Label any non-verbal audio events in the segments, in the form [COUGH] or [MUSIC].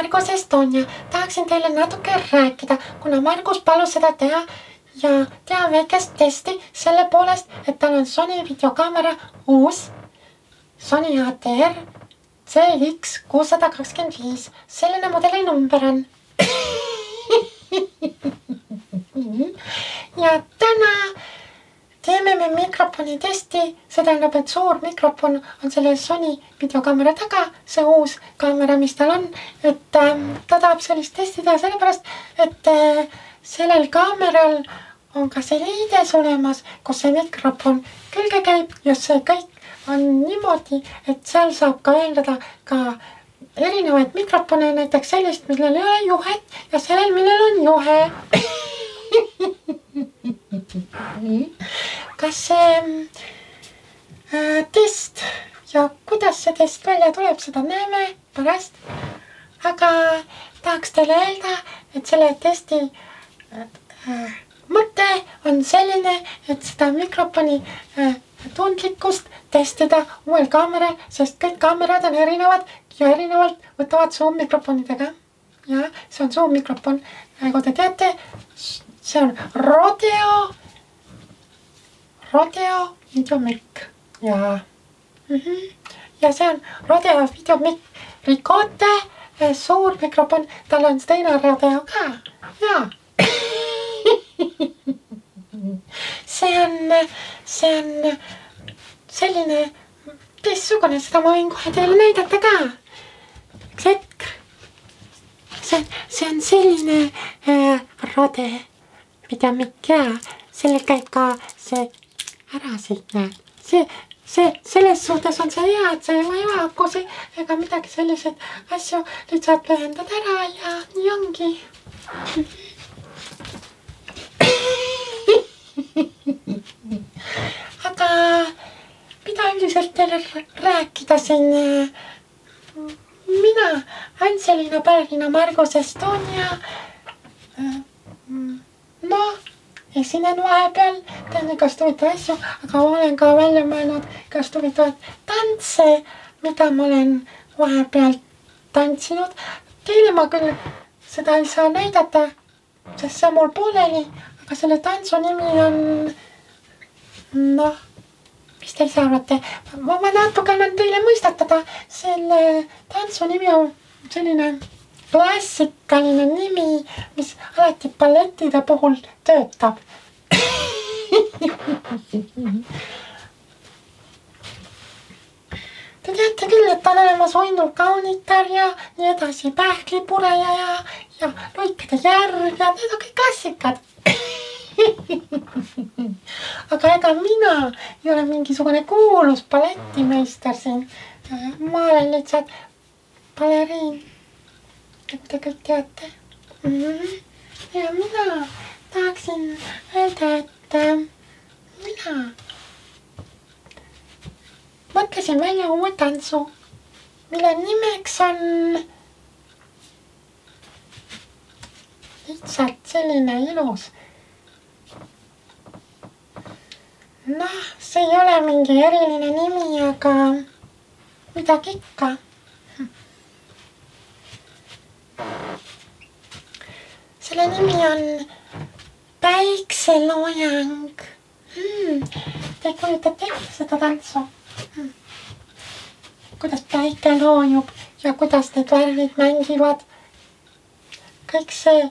Margus Estonia. tahaksin teile natuke rääkida, kuna Margus palus seda teha ja teha väikest testi selle poolest, et tal on Sony videokaamera uus Sony ATR CX kuussada kakskümmend viis, selline mudeli number on ja täna teeme me mikrofoni testi, see tähendab, et suur mikrofon on selle Sony videokaamera taga, see uus kaamera, mis tal on, et äh, ta tahab sellist testi teha sellepärast, et äh, sellel kaameral on ka see liides olemas, kus see mikrofon külge käib. Ja see kõik on niimoodi, et seal saab ka ühendada ka erinevaid mikrofone, näiteks sellist, millel ei ole juhet ja sellel, millel on juhe [LAUGHS] kas see äh, test ja kuidas see test välja tuleb, seda näeme pärast. aga tahaks teile öelda, et selle testi äh, mõte on selline, et seda mikrofoni äh, tundlikkust testida uuel kaameral, sest kõik kaamerad on erinevad ja erinevalt võtavad Zoom mikrofonidega. ja see on Zoom mikrofon, nagu te teate, see on Rodeo Rodeo videomikk ja. Mm, -hmm. ja see on Rodeo videomikk, Ricote eh, suur mikrofon, tal on teine Rodeo ka. Ja. [LAUGHS] See on, see on selline teistsugune, seda ma võin kohe teile näidata ka. üks hetk. see, see on selline äh, rode, mida mikk ja sellel käib ka see ära siit näed. see, see, selles suhtes on see hea, et sa ei vaja akusid ega midagi selliseid asju, lihtsalt ühendad ära ja nii ongi. aga mida üldiselt teile rääkida siin? mina, Anselina Pärlina Margus Estonia. noh esinen vahepeal, teen igast huvitavaid asju, aga ma olen ka välja mõelnud igast huvitavaid tantse, mida ma olen vahepeal tantsinud. Teile ma küll seda ei saa näidata, sest see on mul pooleli, aga selle tantsu nimi on noh, mis te ise arvate, ma, ma natuke annan teile mõistatada, selle tantsu nimi on selline klassikaline nimi, mis alati ballettide puhul töötab Te teate küll, et on olemas Oinul kaunitar ja nii edasi, pähklipureja ja, ja luikede järg ja need on kõik klassikad [LAUGHS] aga ega mina ei ole mingisugune kuulus balletimeister siin. ma olen lihtsalt baleriin nagu te kõik teate mm. -hmm. ja mina tahaksin öelda, et äh, mina mõtlesin välja uue tantsu, mille nimeks on lihtsalt selline ilus. noh, see ei ole mingi eriline nimi, aga midagi ikka selle nimi on päikseloojang hmm.. Te kujutate ette seda tantsu hmm.? kuidas päike loojub ja kuidas need värvid mängivad. kõik see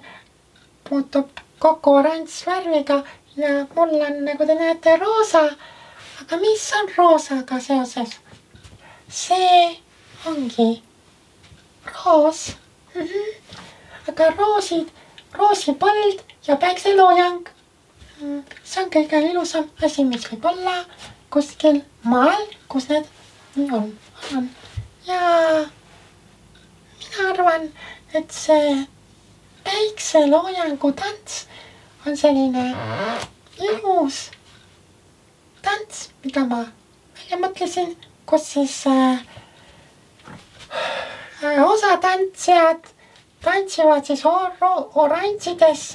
muutub kokku oranžvärviga ja mul on, nagu te näete, roosa. aga mis on roosaga seoses? see ongi roos mm. -hmm. aga roosid roosipõld ja päikseloojang. see on kõige ilusam asi, mis võib olla kuskil maal, kus need on, on. ja mina arvan, et see päikseloojangu tants on selline ilus tants, mida ma välja mõtlesin, kus siis äh, osa tantsijad tantsivad siis or oranžides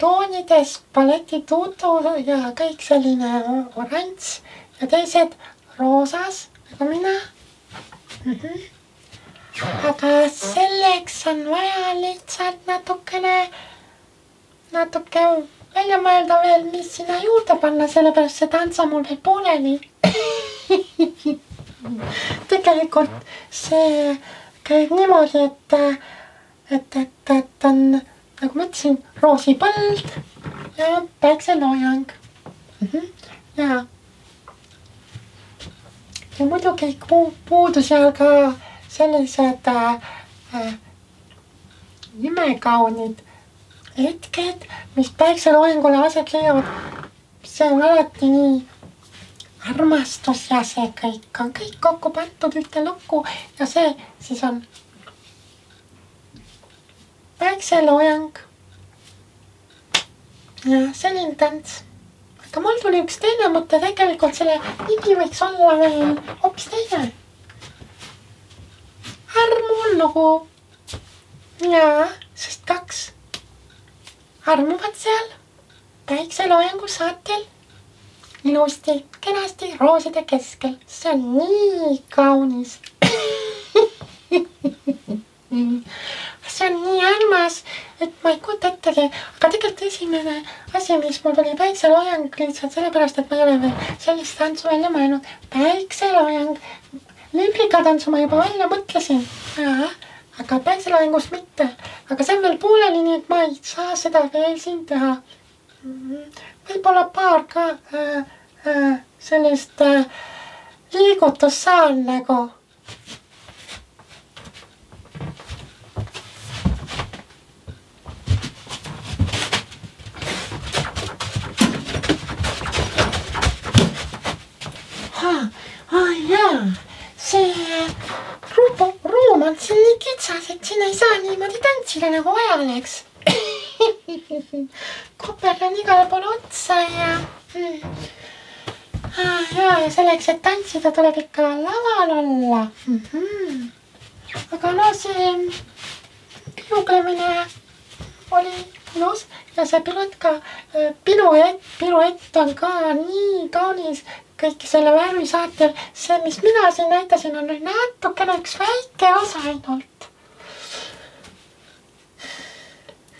toonides balletitutu ja kõik selline oranž ja teised roosas nagu mina mm. -hmm. aga selleks on vaja lihtsalt natukene, natuke välja mõelda veel, mis sinna juurde panna, sellepärast see tants on mul veel pooleli [LAUGHS] tegelikult see käib niimoodi, et, et, et, et on nagu ma ütlesin, roosipõld ja päikseloojang mm. -hmm. ja, ja muidugi puudu seal ka sellised äh, imekaunid hetked, mis päikseloojangule aset leiavad. see on alati nii armastus ja see kõik on kõik kokku pandud ühte lukku ja see siis on päikseloojang. ja selline tants. aga mul tuli üks teine mõte, tegelikult selle nimi võiks olla veel hoopis teine. armulugu. jaa, sest kaks armuvad seal päikseloojangu saatel ilusti, kenasti rooside keskel. see on nii kaunis see on nii armas, et ma ei kujuta ettegi, aga tegelikult esimene asi, mis mul tuli päikseloojang lihtsalt sellepärast, et ma ei ole veel sellist tantsu välja mõelnud. päikseloojang, liblikatantsu ma juba välja mõtlesin, aga päikseloojangust mitte. aga see on veel pooleli, nii et ma ei saa seda veel siin teha. Võib-olla paar ka äh, äh, sellist äh, liigutust saan nagu on siin nii kitsas, et siin ei saa niimoodi tantsida nagu vaja oleks [LAUGHS] koper on igale poole otsa ja mm.. Ah, ja, ja selleks, et tantsida, tuleb ikka laval olla mm. -hmm. aga no see piuglemine oli ilus ja see piruett ka, äh, piruett, on ka nii kaunis kõik selle värvi saatel, see, mis mina siin näitasin, on natukene üks väike osa ainult.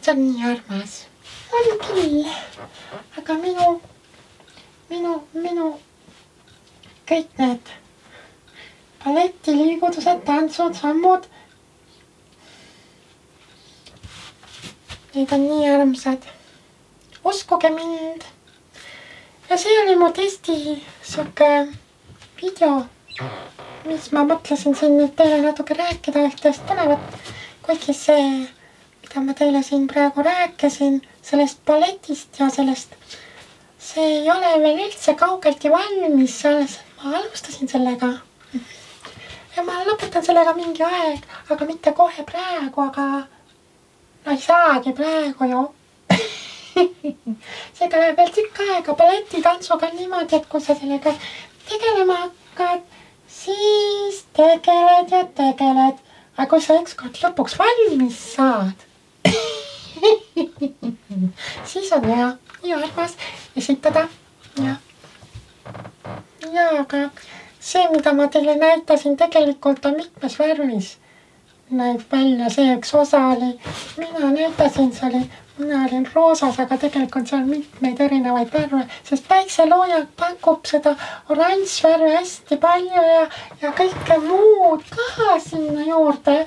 see on nii armas. On küll, aga minu, minu, minu kõik need balletiliigutused, tantsud, sammud. Need on nii armsad. uskuge mind ja see oli mu testi sihuke video, mis ma mõtlesin siin nüüd teile natuke rääkida üht-teist põnevat. kuigi see, mida ma teile siin praegu rääkisin, sellest balletist ja sellest, see ei ole veel üldse kaugeltki valmis, alles ma alustasin sellega. ja ma lõpetan sellega mingi aeg, aga mitte kohe praegu, aga no ei saagi praegu ju [LAUGHS] seega läheb veel tükk aega balletitantsuga niimoodi, et kui sa sellega tegelema hakkad, siis tegeled ja tegeled. aga kui sa ükskord lõpuks valmis saad [LAUGHS] siis on hea, nii armas esitada ja, ja aga see, mida ma teile näitasin, tegelikult on mitmes värvis. Näeb välja, see üks osa oli, mina näitasin, see oli mina olin roosas, aga tegelikult seal mitmeid erinevaid värve, sest päikseloojang pakub seda oranžvärvi hästi palju ja, ja kõike muud ka sinna juurde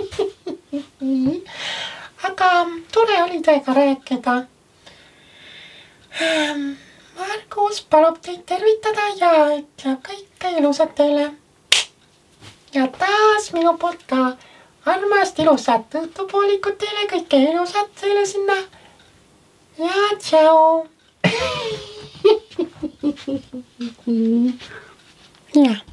[LAUGHS] aga tore oli teiega rääkida. Ehm, Margus palub teid tervitada ja ütleb kõike ilusat teile. ja taas minu poolt ka armast ilusat õhtupoolikut teile, kõike ilusat teile sinna. ja tšau. [LAUGHS] jah